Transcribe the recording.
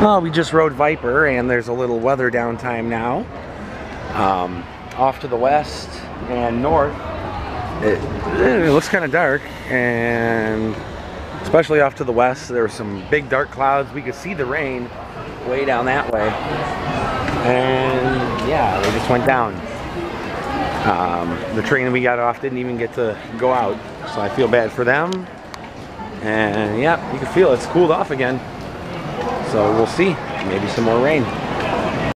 Well, we just rode Viper and there's a little weather downtime now. Um, off to the west and north, it, it looks kind of dark and especially off to the west, there were some big dark clouds. We could see the rain way down that way. And yeah, they just went down. Um, the train we got off didn't even get to go out, so I feel bad for them. And yeah, you can feel it's cooled off again. So we'll see. Maybe some more rain.